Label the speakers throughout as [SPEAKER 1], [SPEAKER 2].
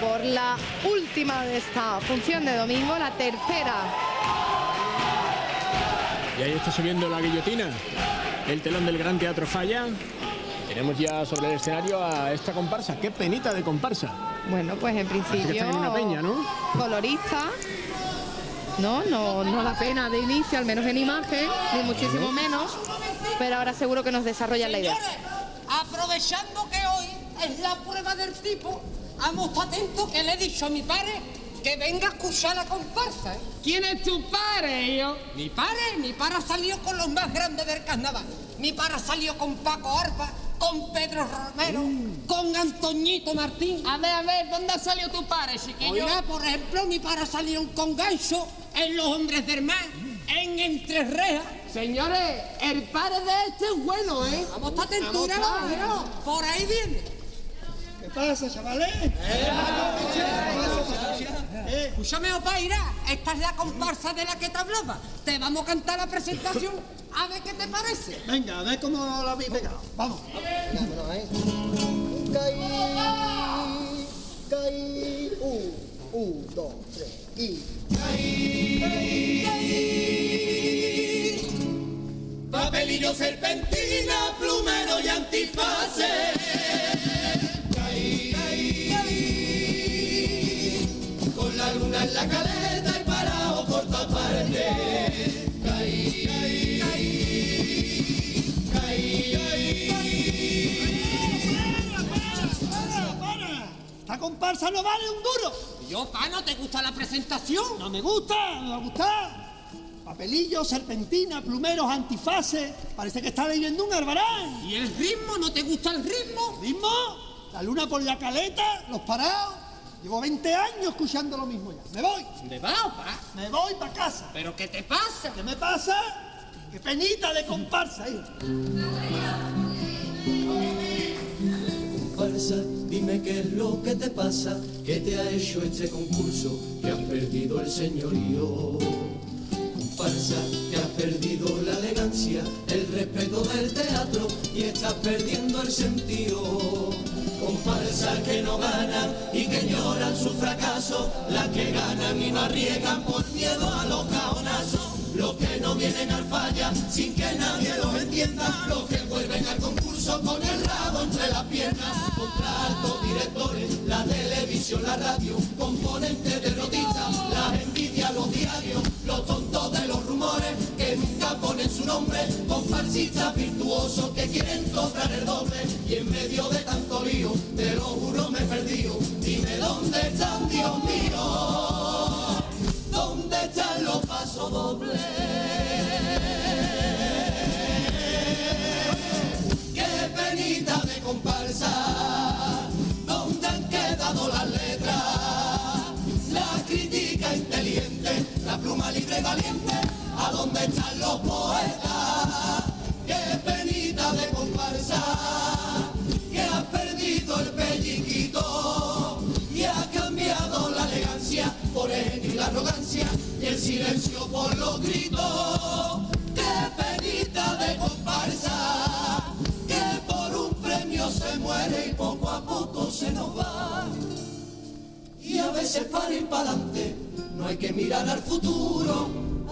[SPEAKER 1] por la última de esta función de domingo, la tercera.
[SPEAKER 2] Y ahí está subiendo la guillotina. El telón del Gran Teatro Falla. Tenemos ya sobre el escenario a esta comparsa. Qué penita de comparsa.
[SPEAKER 1] Bueno, pues en principio
[SPEAKER 2] están en una peña, ¿no?
[SPEAKER 1] colorista. No, no, no da pena de inicio, al menos en imagen, ni muchísimo menos. Pero ahora seguro que nos desarrollan la idea.
[SPEAKER 3] Aprovechando que hoy es la prueba del tipo, vamos atentos que le he dicho a mi padre que venga a escuchar la comparsa. ¿eh?
[SPEAKER 4] ¿Quién es tu padre, yo?
[SPEAKER 3] Mi padre, mi padre ha salido con los más grandes del carnaval. Mi padre ha salido con Paco Arpa, con Pedro Romero, con Antoñito Martín.
[SPEAKER 4] A ver, a ver, ¿dónde ha salido tu padre, chiquillo?
[SPEAKER 3] Oiga, por ejemplo, mi padre ha salido con Gancho en Los Hombres del Mar, en Entre Rejas.
[SPEAKER 4] Señores, el padre de este es bueno, ¿eh?
[SPEAKER 3] Vamos a estar atentos, míralo, míralo. Por ahí viene.
[SPEAKER 5] ¿Qué pasa, chavales?
[SPEAKER 3] Eh, Escúchame, Opaira, esta es la comparsa de la que te hablaba. Te vamos a cantar la presentación, a ver qué te parece.
[SPEAKER 5] Venga, a ver cómo lo habéis pegado. Vamos.
[SPEAKER 6] Caí, caí, un, un, dos, tres, y.
[SPEAKER 3] Papelillo, serpentina, plumero y antifase. En la caleta y parado por todas partes. Caí, caí, caí. Caí,
[SPEAKER 5] ¡Para, para! Esta comparsa no vale un duro.
[SPEAKER 3] Yo, pa, ¿no te gusta la presentación?
[SPEAKER 5] No me gusta, no me va a gustar. Papelillos, serpentina, plumeros, antifaces. Parece que está leyendo un arbarán.
[SPEAKER 3] ¿Y el ritmo? ¿No te gusta el ritmo?
[SPEAKER 5] ¿Mismo? La luna por la caleta, los parados. Llevo 20 años escuchando lo mismo ya. Me voy,
[SPEAKER 3] ¿Dónde vas, pa?
[SPEAKER 5] me voy para casa.
[SPEAKER 3] ¿Pero qué te pasa?
[SPEAKER 5] ¿Qué me pasa? ¡Qué penita de comparsa, hijo!
[SPEAKER 7] Comparsa, dime qué es lo que te pasa, qué te ha hecho este concurso, que has perdido el señorío. Comparsa, que has perdido la elegancia, el respeto del teatro y estás perdiendo el sentido. Comparsa que no ganan y que lloran su fracaso, las que ganan y no arriesgan por miedo a los caonazos. Los que no vienen al falla sin que nadie los entienda, los que vuelven al concurso con el rabo entre las piernas, contratos, directores, la televisión, la radio, componentes de notitas, las envidias, los diarios, los tontos de los rumores que nunca ponen su nombre, comparsistas virtuosos que quieren cobrar el doble y en medio de tanto lío, te lo juro me he perdido, dime dónde están, Dios mío. ¿Dónde están los pasos dobles? ¡Qué penita de comparsa! ¿Dónde han quedado las letras? La crítica inteligente, la pluma libre y valiente, ¿a dónde están los poetas? Por los gritos. ¡Qué penita de comparsa! Que por un premio se muere y poco a poco se nos va. Y a veces para ir para adelante no hay que mirar al futuro,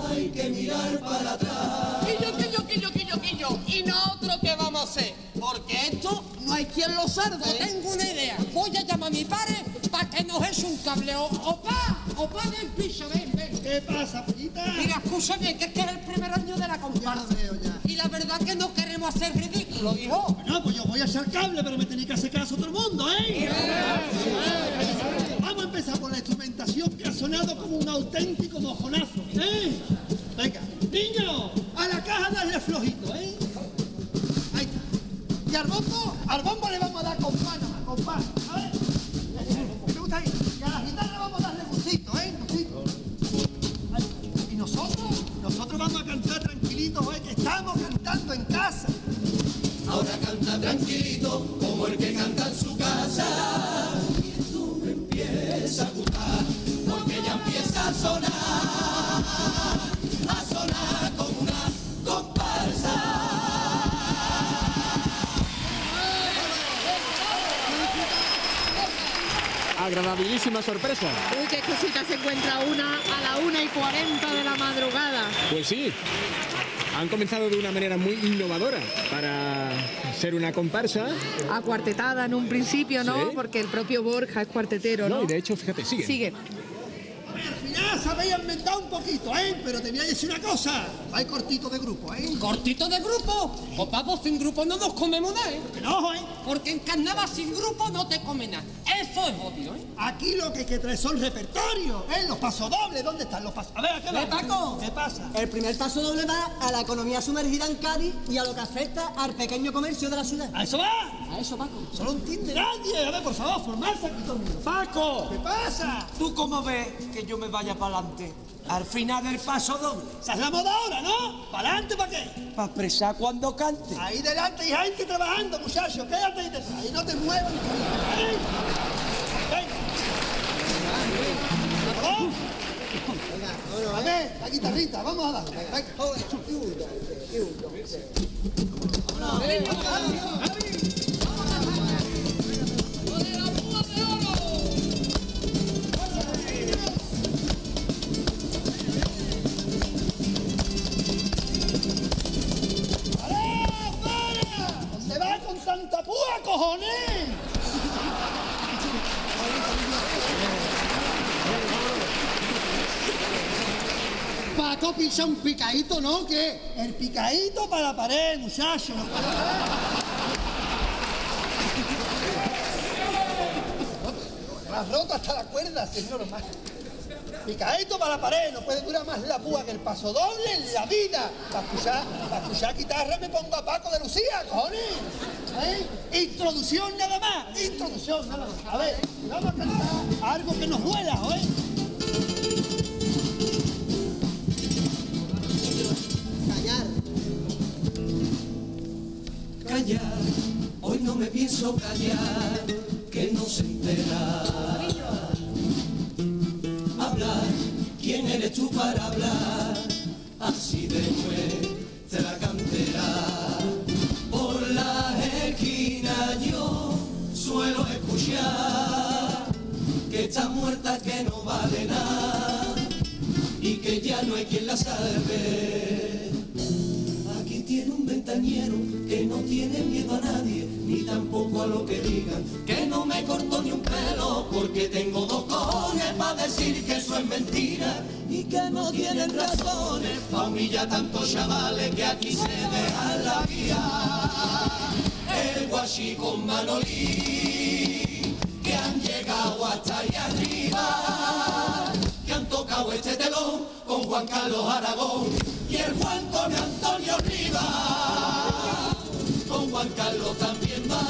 [SPEAKER 7] hay que mirar para atrás.
[SPEAKER 4] Quillo, quillo, quillo, quillo, quillo. Y nosotros qué vamos a hacer. Porque esto no hay quien lo salve.
[SPEAKER 3] Yo tengo una idea. Voy a llamar a mi padre para que nos eche un cableo. Opa, opa del piso, ven, ven.
[SPEAKER 5] ¿Qué pasa,
[SPEAKER 3] escúchame, que es que es el primer año de la comparsa.
[SPEAKER 5] Ya veo, ya.
[SPEAKER 3] Y la verdad que no queremos hacer ridículo, hijo.
[SPEAKER 5] No, pues yo voy a echar cable, pero me tenéis que hacer caso todo el mundo, ¿eh? Vamos a empezar por la instrumentación que ha sonado como un auténtico mojonazo, ¿eh? Venga, niño, a la caja dale flojito, ¿eh? Ahí está. Y al bombo, al bombo le vamos a dar con pana, con pana. ¿Me gusta ahí? Estamos cantando en casa.
[SPEAKER 7] Ahora canta tranquilito como el que canta en su casa. Y me empieza a gustar porque ya empieza a sonar,
[SPEAKER 2] agradabilísima sorpresa.
[SPEAKER 1] Uy, qué cosita se encuentra una a la una y 40 de la madrugada.
[SPEAKER 2] Pues sí, han comenzado de una manera muy innovadora para ser una comparsa.
[SPEAKER 1] Acuartetada en un principio, ¿no?
[SPEAKER 2] Sí.
[SPEAKER 1] Porque el propio Borja es cuartetero, ¿no?
[SPEAKER 2] No, y de hecho, fíjate, sigue.
[SPEAKER 1] Sigue.
[SPEAKER 5] Al final se habéis inventado un poquito, ¿eh? Pero te voy a decir una cosa. Hay cortito de grupo, ¿eh?
[SPEAKER 3] ¿Cortito de grupo? O papo, sin grupo no nos comemos nada, ¿eh?
[SPEAKER 5] Que no, ¿eh?
[SPEAKER 3] Porque en carnaval sin grupo no te comes nada. Eso es obvio, ¿eh?
[SPEAKER 5] Aquí lo que hay que traer son repertorios, ¿eh? Los pasodobles, ¿dónde están los pasos? A ver, ¿a qué
[SPEAKER 6] ¿Eh,
[SPEAKER 5] va?
[SPEAKER 6] Paco?
[SPEAKER 5] ¿Qué pasa?
[SPEAKER 6] El primer paso doble va a la economía sumergida en Cádiz y a lo que afecta al pequeño comercio de la ciudad.
[SPEAKER 5] ¿A eso va?
[SPEAKER 6] A eso, Paco.
[SPEAKER 5] Solo entiende nadie. A ver, por favor, formarse aquí todo el mundo.
[SPEAKER 8] Paco,
[SPEAKER 5] ¿Qué pasa?
[SPEAKER 8] ¿tú cómo ves que yo me vaya para adelante? Al final del paso doble.
[SPEAKER 5] Esa es la moda ahora, ¿no? ¿Para adelante para qué?
[SPEAKER 8] Para expresar cuando cante.
[SPEAKER 5] Ahí delante hay gente trabajando, muchachos. Quédate ahí detrás y no te muevas. ¿eh? Venga. ¿Vamos? A ver, la guitarrita, vamos a darle. Venga. ¡Para, Pisa un picadito, ¿no? ¿Qué? El picadito para la pared, muchacho. Me has roto hasta la cuerda, señor. ma- Picadito para la pared, no puede durar más la púa que el paso doble en la vida. Para escuchar, para escuchar guitarra me pongo a Paco de Lucía, cojones. ¿Eh? Introducción nada más, introducción nada más. A ver, vamos a cantar algo que nos duela, ¿eh?
[SPEAKER 7] Hoy no me pienso callar, que no se entera. Hablar, ¿quién eres tú para hablar? Así de nuestra cantera. Por la esquina yo suelo escuchar que está muerta, que no vale nada y que ya no hay quien la salve. Tiene un ventañero que no tiene miedo a nadie, ni tampoco a lo que digan, que no me corto ni un pelo, porque tengo dos cojones para decir que eso es mentira. Y que no tienen razones pa' tantos chavales que aquí se dejan la vida. El guachi con Manolín, que han llegado hasta ahí arriba que han tocado este telón con Juan Carlos Aragón y el Juan con Antonio Rivas, con Juan Carlos también va.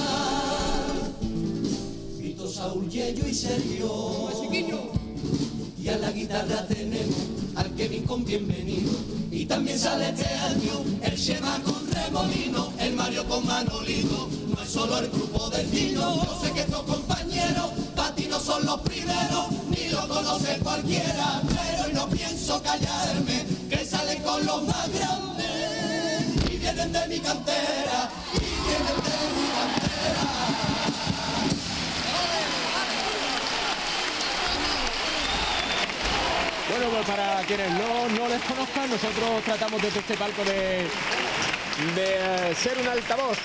[SPEAKER 7] Vito Saúl, Yello y Sergio. Y a la guitarra tenemos al Kevin con bienvenido. Y también sale este año el Shema con Remolino, el Mario con Manolito. No es solo el grupo del Tino, yo sé que estos compañeros para ti no son los primeros, ni lo conoce cualquiera. Pero hoy no pienso callarme, con los más grandes. Y vienen de mi cantera, y vienen de mi cantera.
[SPEAKER 2] Bueno, pues para quienes no, no les conozcan, nosotros tratamos desde este palco de, de ser un altavoz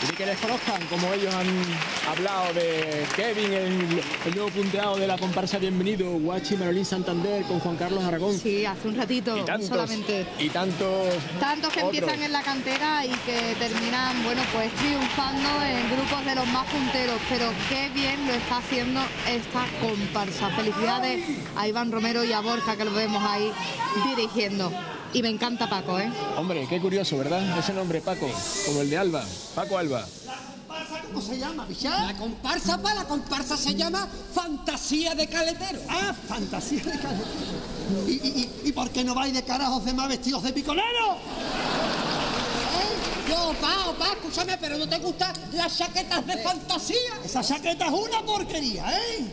[SPEAKER 2] y que les conozcan, como ellos han hablado de Kevin, el, el nuevo punteado de la comparsa Bienvenido, Guachi Marolín Santander con Juan Carlos Aragón.
[SPEAKER 1] Sí, hace un ratito
[SPEAKER 2] y tantos,
[SPEAKER 1] solamente.
[SPEAKER 2] y tantos
[SPEAKER 1] Tantos que
[SPEAKER 2] otros.
[SPEAKER 1] empiezan en la cantera y que terminan, bueno, pues triunfando en grupos de los más punteros. Pero qué bien lo está haciendo esta comparsa. Felicidades a Iván Romero y a Borja que lo vemos ahí dirigiendo. Y me encanta Paco, ¿eh?
[SPEAKER 2] Hombre, qué curioso, ¿verdad? Ese nombre, Paco, como el de Alba. Paco Alba.
[SPEAKER 5] ¿Comparsa cómo se llama,
[SPEAKER 3] La
[SPEAKER 5] Bichá?
[SPEAKER 3] comparsa para la comparsa se llama Fantasía de Caletero.
[SPEAKER 5] Ah, fantasía de caletero. ¿Y, y, y, ¿Y por qué no vais de carajos de más vestidos de picolero?
[SPEAKER 3] ¿Eh? Yo, pa, pa, escúchame, pero ¿no te gustan las chaquetas de fantasía?
[SPEAKER 5] Esa chaqueta es una porquería, ¿eh?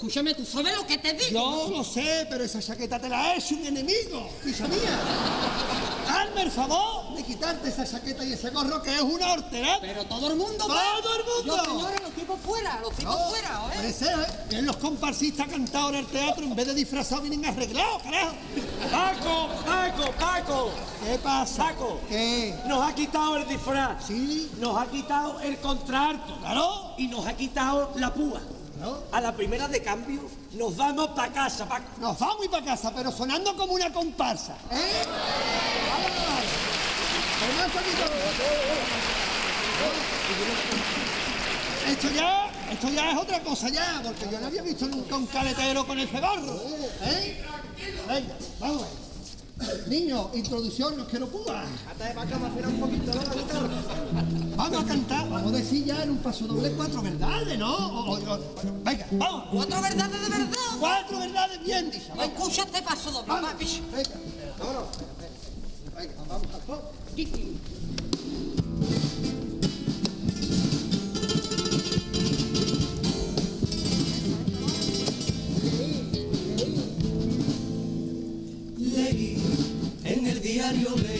[SPEAKER 3] Escúchame, ¿tú sabes lo que te digo?
[SPEAKER 5] Yo lo sé, pero esa chaqueta te la ha hecho un enemigo, hija mía. Hazme el favor de quitarte esa chaqueta y ese gorro que es una horterada.
[SPEAKER 3] Pero todo el mundo.
[SPEAKER 5] ¡Todo el mundo!
[SPEAKER 3] Los señores, los tipos fuera, los tipos fuera, ¿eh?
[SPEAKER 5] Puede ser, ¿eh? Vienen los comparsistas cantadores del teatro, en vez de disfrazados, vienen arreglados, carajo.
[SPEAKER 8] Paco, Paco, Paco.
[SPEAKER 5] ¿Qué pasa?
[SPEAKER 8] Paco.
[SPEAKER 5] ¿Qué?
[SPEAKER 8] Nos ha quitado el disfraz.
[SPEAKER 5] Sí.
[SPEAKER 8] Nos ha quitado el contrato.
[SPEAKER 5] Claro.
[SPEAKER 8] Y nos ha quitado la púa. A la primera de cambio nos vamos para casa, Paco.
[SPEAKER 5] Nos vamos y para casa, pero sonando como una comparsa. ¿Eh? Esto ya, esto ya es otra cosa ya, porque yo no había visto nunca un caletero con ese gorro. ¿Eh? Venga, vamos. Niño, introducción, no quiero púa. Vamos a cantar, vamos a decir ya en un paso doble cuatro verdades, ¿no? O- o- o- venga, vamos.
[SPEAKER 3] Cuatro verdades de verdad.
[SPEAKER 5] Cuatro verdades bien dichas. vamos.
[SPEAKER 3] Escucha este paso doble,
[SPEAKER 5] Vamos,
[SPEAKER 3] papi.
[SPEAKER 5] venga, vámonos. Venga, vamos al.
[SPEAKER 7] Leí, en el diario leí,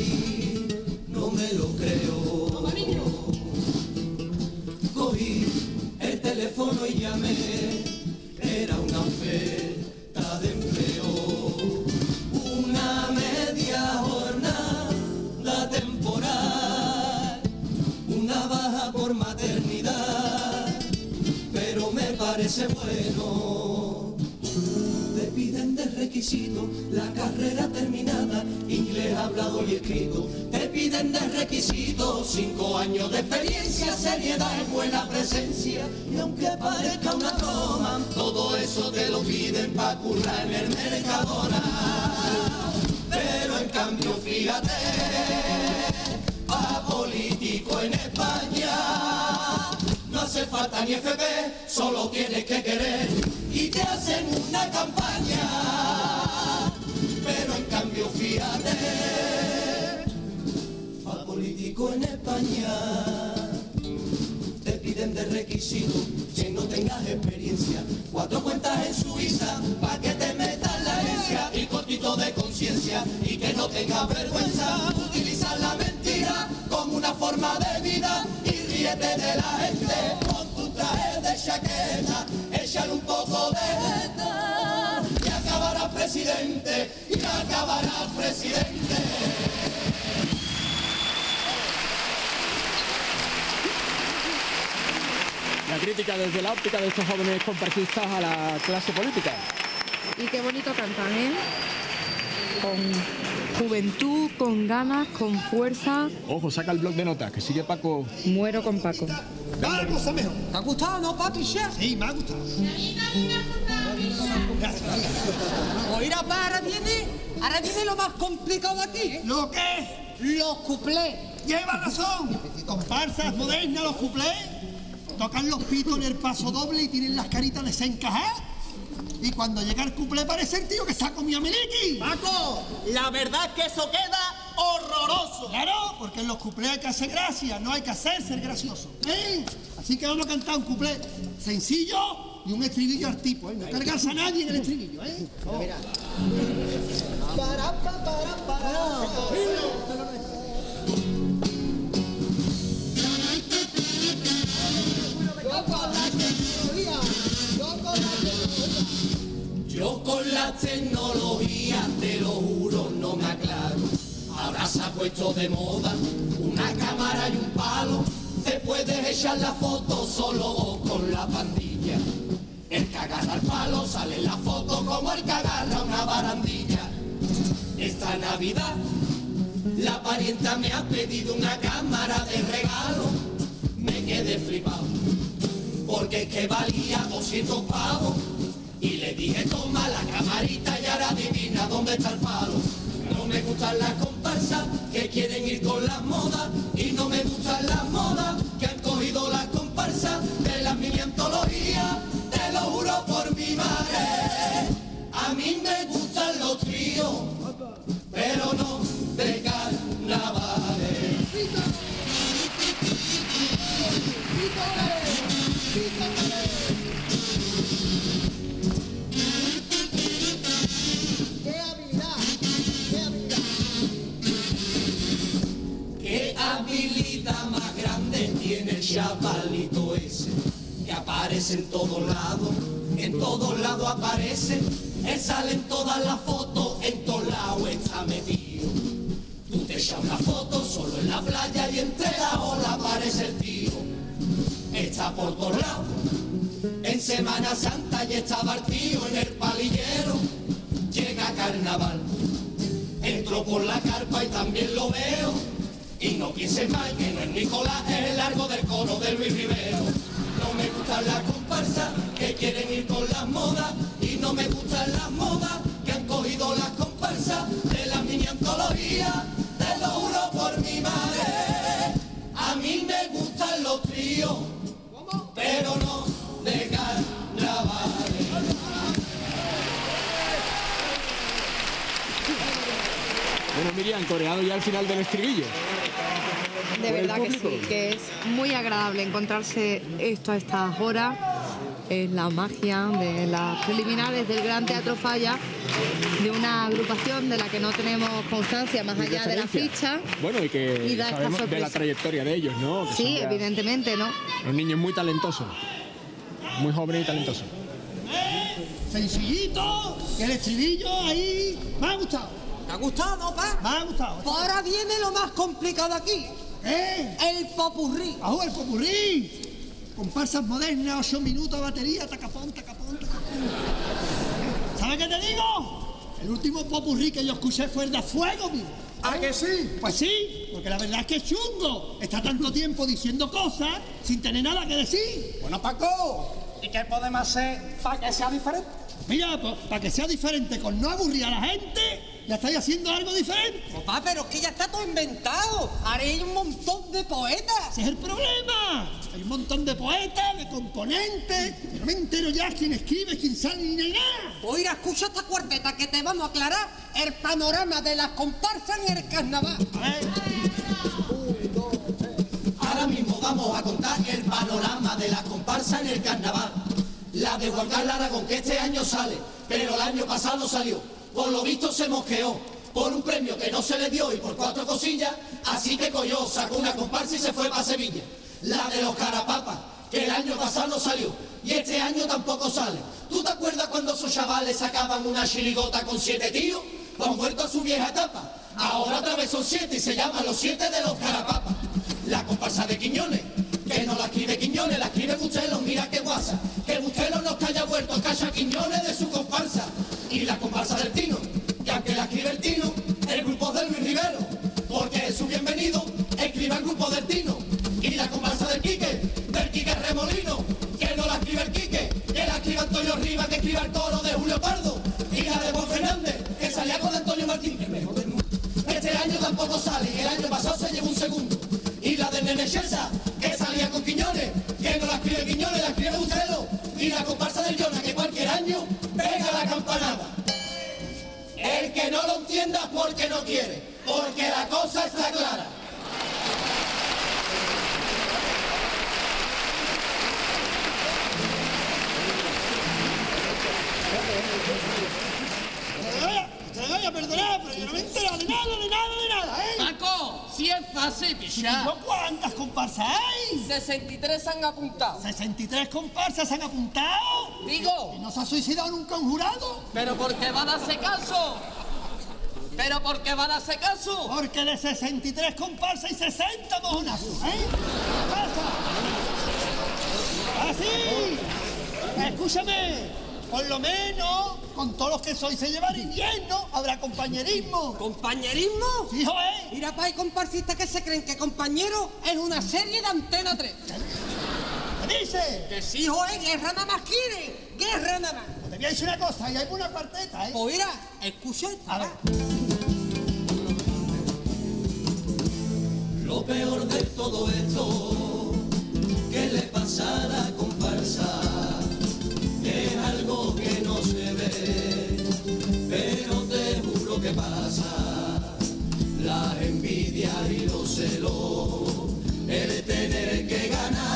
[SPEAKER 7] la carrera terminada, inglés hablado y escrito. Te piden de requisito cinco años de experiencia, seriedad y buena presencia. Y aunque parezca una broma, todo eso te lo piden para currar en el Mercadona. Pero en cambio, fíjate, pa' político en España. No hace falta ni FP, solo tienes que querer y te hacen una campaña. En España te piden de requisito que no tengas experiencia. Cuatro cuentas en Suiza para que te metas la herencia y cortito de conciencia y que no tengas vergüenza. Utilizar la mentira como una forma de vida y ríete de la gente con tu traje de chaqueta. Échale un poco de jeta y acabarás presidente y acabarás presidente.
[SPEAKER 2] La crítica desde la óptica de estos jóvenes comparsistas a la clase política.
[SPEAKER 1] Y qué bonito cantan, ¿eh? Con juventud, con ganas, con fuerza.
[SPEAKER 2] Ojo, saca el blog de notas, que sigue Paco.
[SPEAKER 1] Muero con Paco.
[SPEAKER 5] Mejor.
[SPEAKER 3] ¿Te ha gustado, no, chef?
[SPEAKER 5] Sí, me ha gustado.
[SPEAKER 3] Oír, pa, ahora viene, ahora viene lo más complicado aquí, ¿eh?
[SPEAKER 5] ¿Lo qué?
[SPEAKER 3] Los cuplés.
[SPEAKER 5] Lleva razón. Comparsas modernas, los cuplés. Tocan los pitos en el paso doble y tienen las caritas desencajadas. Y cuando llega el cuplé parece el tío que se ha comido a Miliki.
[SPEAKER 8] Paco, la verdad es que eso queda horroroso.
[SPEAKER 5] Claro, porque en los cuplés hay que hacer gracia, no hay que hacer ser gracioso. ¿eh? Así que vamos a cantar un cuplé sencillo y un estribillo al tipo, ¿eh? No cargarse a nadie en el estribillo, ¿eh?
[SPEAKER 6] Para, pa, para, para.
[SPEAKER 7] Tecnología, te lo juro, no me aclaro. Ahora se ha puesto de moda una cámara y un palo. Te puedes echar la foto solo con la pandilla. El que agarra el palo sale en la foto como el que agarra una barandilla. Esta Navidad la parienta me ha pedido una cámara de regalo. Me quedé flipado porque es que valía 200 pavos. Y le dije, toma la camarita y ahora adivina dónde está el palo. No me gustan las comparsas que quieren ir con las modas y no me gustan las modas que han cogido las comparsas de las mini antologías. Te lo juro por mi madre, a mí me gustan los tríos, chavalito ese que aparece en todos lados, en todos lados aparece, él sale en todas las fotos, en todos lados está metido. Tú te echas una foto solo en la playa y entre la ola aparece el tío. Está por todos lados, en Semana Santa y estaba el tío en el palillero. Llega carnaval, entro por la carpa y también lo veo. No pienses mal que no es Nicolás, es el largo del coro de Luis Rivero. No me gustan las comparsas que quieren ir con las modas y no me gustan las modas que han cogido las comparsas de la mini antología. Te lo juro por mi madre. A mí me gustan los tríos, pero no de carnavales.
[SPEAKER 2] Bueno, Miriam, coreado ya al final del estribillo.
[SPEAKER 1] De
[SPEAKER 2] ¿Por el
[SPEAKER 1] verdad que sí, que es muy agradable encontrarse esto a estas horas. Es la magia de las preliminares del Gran Teatro Falla, de una agrupación de la que no tenemos constancia más allá de la ficha.
[SPEAKER 2] Bueno, y que
[SPEAKER 1] Y da
[SPEAKER 2] sabemos de la trayectoria de ellos, ¿no? Que
[SPEAKER 1] Sí, evidentemente, ¿no?
[SPEAKER 2] Los niños muy talentosos. Muy jóvenes y talentosos.
[SPEAKER 5] Sencillito, que el estribillo ahí me ha gustado,
[SPEAKER 3] ¿Te ha gustado, pa?
[SPEAKER 5] me ha gustado.
[SPEAKER 3] Ahora viene lo más complicado aquí.
[SPEAKER 5] ¿Eh?
[SPEAKER 3] El popurrí.
[SPEAKER 5] ¡Ajú, el popurrí! Comparsas modernas, ocho minutos, batería, tacapón, tacapón, tacapón. ¿Sabes qué te digo? El último popurrí que yo escuché fue el de Fuego, vivo.
[SPEAKER 8] ¿A que sí?
[SPEAKER 5] Pues sí, porque la verdad es que es chungo. Está tanto tiempo diciendo cosas sin tener nada que decir.
[SPEAKER 8] Bueno, Paco, ¿y qué podemos hacer para que sea diferente?
[SPEAKER 5] Mira, pues, para que sea diferente, con no aburrir a la gente, ya estáis haciendo algo diferente.
[SPEAKER 3] Papá, pero es que ya está todo inventado. Haré un montón de poetas.
[SPEAKER 5] Ese es el problema. Hay un montón de poetas, de componentes. No me entero ya quién escribe, quién sale ni nada.
[SPEAKER 3] Oiga, escucha esta cuarteta que te vamos a aclarar el panorama de las comparsas en el carnaval.
[SPEAKER 5] A ver,
[SPEAKER 7] Ahora mismo vamos a contar el panorama de la comparsa en el carnaval. La de Juan Carlos Aragón, que este año sale, pero el año pasado salió. Por lo visto se mosqueó, por un premio que no se le dio y por cuatro cosillas. Así que cogió, sacó una comparsa y se fue para Sevilla. La de los carapapas, que el año pasado salió y este año tampoco sale. ¿Tú te acuerdas cuando esos chavales sacaban una chirigota con siete tíos? Pues vuelto a su vieja etapa. Ahora otra vez son siete y se llaman los siete de los carapapas. La comparsa de Quiñones, que no la escribe Quiñones, la escribe Bustelo, mira qué guasa. Que Bustelo no es que haya vuelto a Cacha Quiñones de su. Y la comparsa del Tino, que aunque la escribe el Tino, el grupo de Luis Rivero. Porque es su bienvenido, escribe el grupo del Tino. Y la comparsa del Quique, del Quique Remolino, que no la escribe el Quique, que la escribe Antonio Rivas, que escribe el toro de Julio Pardo. Y la de Juan Fernández, que salía con Antonio Martín, es mejor del mundo. Este año tampoco sale, y el año pasado se llevó un segundo. Y la de Nene que salía con Quiñones, que no la escribe Quiñones, la escribe Bustelo. Y la comparsa El que no lo entienda es porque no quiere, porque la cosa está clara.
[SPEAKER 5] te voy a perdonar, pero yo no me he enterado de nada, de nada, de nada, ¿eh?
[SPEAKER 4] Paco, si es fácil, picha.
[SPEAKER 5] ¿No cuántas comparsas hay?
[SPEAKER 4] 63 han apuntado.
[SPEAKER 5] 63 comparsas se han apuntado.
[SPEAKER 4] Digo,
[SPEAKER 5] ¿Y no se ha suicidado nunca un jurado?
[SPEAKER 4] pero ¿por qué van a hacer caso? ¿Pero por qué van a hacer caso?
[SPEAKER 5] Porque de 63 comparsas y 60 mojonazos, ¿eh? ¿Qué pasa? ¡Así! Escúchame, por lo menos con todos los que sois se llevaréis bien, ¿no? Habrá compañerismo.
[SPEAKER 3] ¿Compañerismo?
[SPEAKER 5] Sí, joder.
[SPEAKER 3] Mira, pa, hay comparsistas que se creen que compañero es una serie de Antena 3.
[SPEAKER 5] ¿Qué dices?
[SPEAKER 3] Que sí, joder, guerra nada más quieren. Guerra nada más.
[SPEAKER 5] Te voy a decir una cosa, y hay una cuarteta, ¿eh?
[SPEAKER 3] Pues mira, escucha esta.
[SPEAKER 5] A ver.
[SPEAKER 7] Lo peor de todo esto que le pasa a la comparsa es algo que no se ve, pero te juro que pasa. La envidia y los celos, el tener que ganar.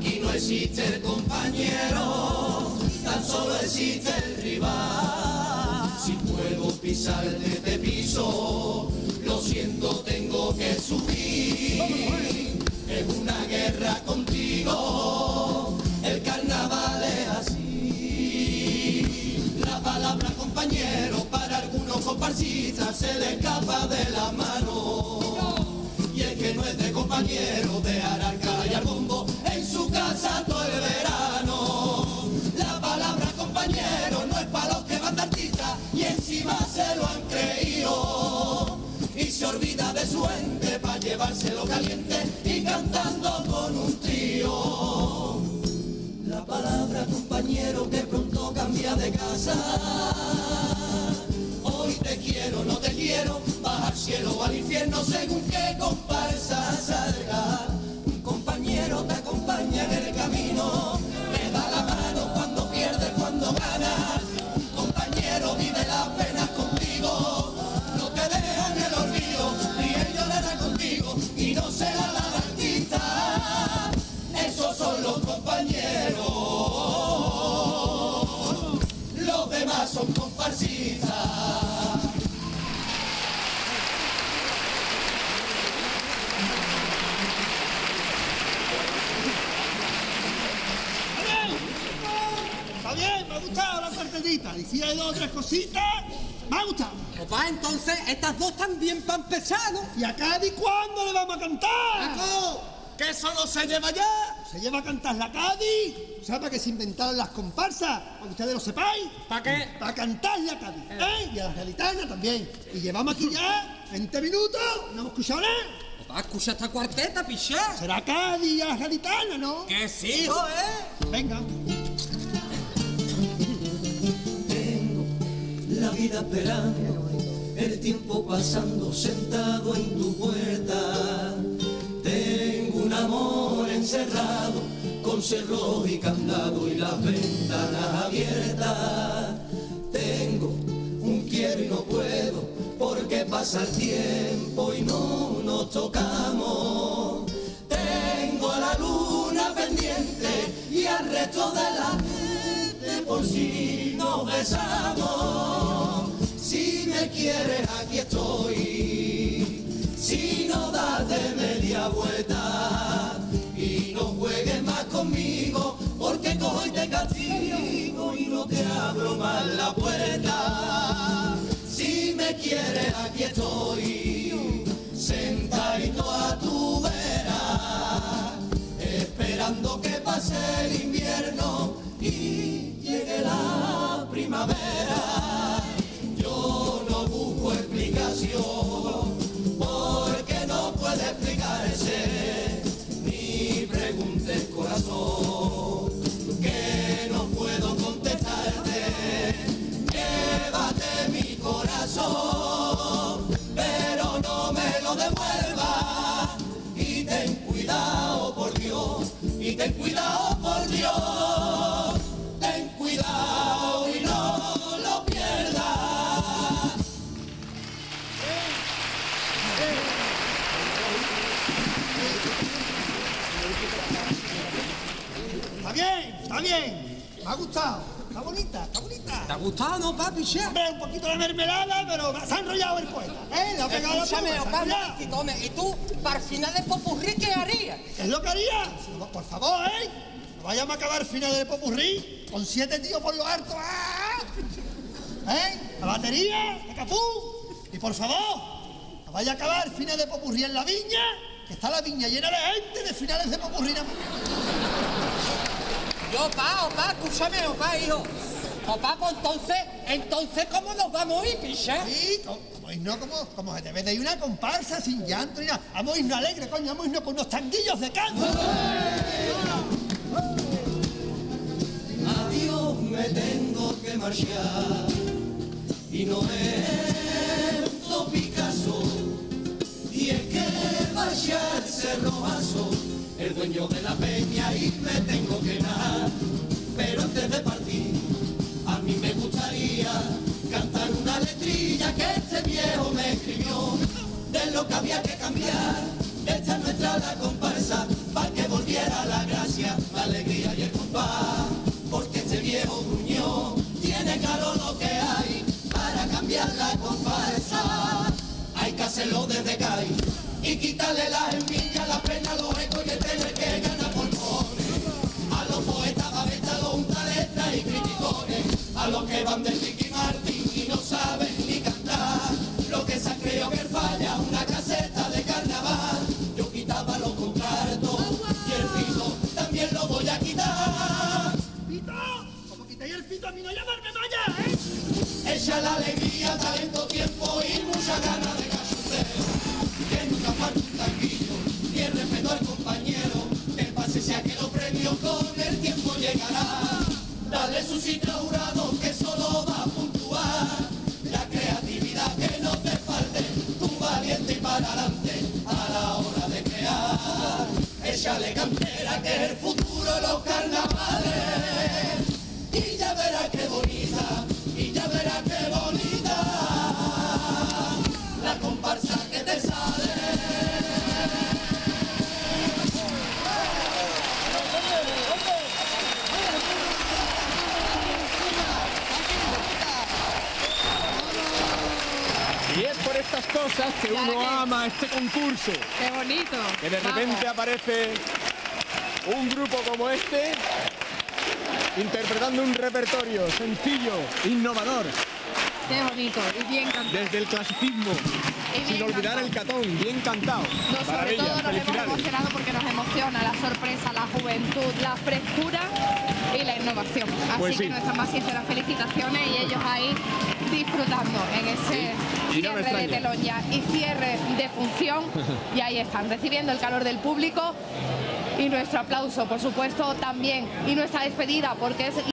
[SPEAKER 7] Aquí no existe el compañero, tan solo existe el rival. Si puedo pisarte, te piso. Lo siento, tengo que subir. en una guerra contigo. El carnaval es así. La palabra compañero para algunos comparsistas se le escapa de la mano. Y es que no es de compañero de llevárselo caliente y cantando con un trío. La palabra compañero que pronto cambia de casa. Hoy te quiero, no te quiero, baja al cielo o al infierno según qué comparsa salga. Un compañero te acompaña en el camino,
[SPEAKER 5] cartelita. Y si hay dos o tres cositas, me ha gustado.
[SPEAKER 3] Papá, entonces, estas dos también empezar, ¿no?
[SPEAKER 5] ¿Y a Cádiz cuándo le vamos a cantar?
[SPEAKER 3] Paco, que eso no se lleva ya.
[SPEAKER 5] Se lleva a cantar la Cádiz. ¿Sabes para qué se inventaron las comparsas? Para que ustedes lo sepáis.
[SPEAKER 3] ¿Para qué?
[SPEAKER 5] Para cantar la Cádiz. ¿eh? Y a la gaditana también. Y llevamos aquí ya 20 minutos. No hemos escuchado nada.
[SPEAKER 3] Papá, escucha esta cuarteta, pichá.
[SPEAKER 5] Será Cádiz y a la gaditana, ¿no?
[SPEAKER 3] Que sí, hijo, ¿eh?
[SPEAKER 5] Venga.
[SPEAKER 7] Vida el tiempo pasando sentado en tu puerta. Tengo un amor encerrado, con cerrojo y candado y las ventanas abiertas. Tengo un quiero y no puedo, porque pasa el tiempo y no nos tocamos. Tengo a la luna pendiente y al resto de la gente por si nos besamos. Me quieres, aquí estoy. Si no das de media vuelta y no juegues más conmigo, porque cojo y te castigo y no te abro más la puerta. Si me quieres, aquí estoy. Ten cuidado por Dios. Ten cuidado y no lo pierdas.
[SPEAKER 5] Está bien, está bien. Me ha gustado. Está bonita, está bonita.
[SPEAKER 3] ¿Te ha gustado, no, papi, che?
[SPEAKER 5] Hombre, un poquito de mermelada, pero se ha enrollado el poeta. ¿Eh? Le ha pegado la pluma, se
[SPEAKER 3] ¿y tú, para el final de Popurrí, qué harías?
[SPEAKER 5] ¿Qué es lo que haría? Por favor, ¿eh? No vayamos a acabar final de popurrí con siete tíos por lo harto. ¡Ah! ¿Eh? La batería, de capú. Y por favor, no vaya a acabar final de popurrí en la viña, que está la viña llena de gente de finales de popurrí.
[SPEAKER 3] Yo, pa, opa, escúchame, opa, hijo. Opa, pues entonces, entonces, ¿cómo nos vamos a ir, picha?
[SPEAKER 5] Sí, como, como irnos como, como se debe de ir una comparsa sin llanto ni nada. Vamos a irnos alegre, coño, vamos a irnos con unos tanguillos de canto.
[SPEAKER 7] Adiós, me tengo que marchar. Y no es Picasso. Y es que marcharse robazo, dueño de la peña y me tengo que dar. Pero antes de partir, a mí me gustaría cantar una letrilla que este viejo me escribió. De lo que había que cambiar, esta es nuestra la comparsa, para que volviera la gracia, la alegría y el compás. Porque este viejo gruñón tiene claro lo que hay para cambiar la comparsa. Hay que hacerlo desde CAI, y quitarle las envidias, la pena, los ecos y el tener que ganar por A los poetas, babetas, los untaletas y criticones, a los que van del Ricky Martin y no saben ni cantar, lo que se ha creído que falla, una caseta de carnaval, yo quitaba los contratos y el piso también lo voy a quitar.
[SPEAKER 5] ¡Pito! Como quitéis el pito a mí no llamarme vaya, ¿eh?
[SPEAKER 7] Echa la alegría, talento, tiempo y mucha ganas Dale su sitio a jurado que solo va a puntuar. La creatividad que no te falte, tu valiente y para adelante a la hora de crear. Échale cantera que el futuro los carnavales.
[SPEAKER 2] Cosas que
[SPEAKER 1] Claro
[SPEAKER 2] uno
[SPEAKER 1] que-
[SPEAKER 2] ama este concurso.
[SPEAKER 1] Qué bonito.
[SPEAKER 2] Que de repente aparece un grupo como este interpretando un repertorio sencillo, innovador,
[SPEAKER 1] Qué bonito y bien cantado.
[SPEAKER 2] desde el clasicismo, sin olvidar
[SPEAKER 1] cantado.
[SPEAKER 2] el catón, bien cantado.
[SPEAKER 1] No, sobre todo nos hemos emocionado porque nos emociona la sorpresa, la juventud, la frescura y la innovación. Así
[SPEAKER 2] Pues sí.
[SPEAKER 1] que nuestras más sinceras felicitaciones y ellos ahí disfrutando en ese
[SPEAKER 2] y no
[SPEAKER 1] cierre de ya y cierre de función. y ahí están, recibiendo el calor del público y nuestro aplauso, por supuesto, también. Y nuestra despedida, porque es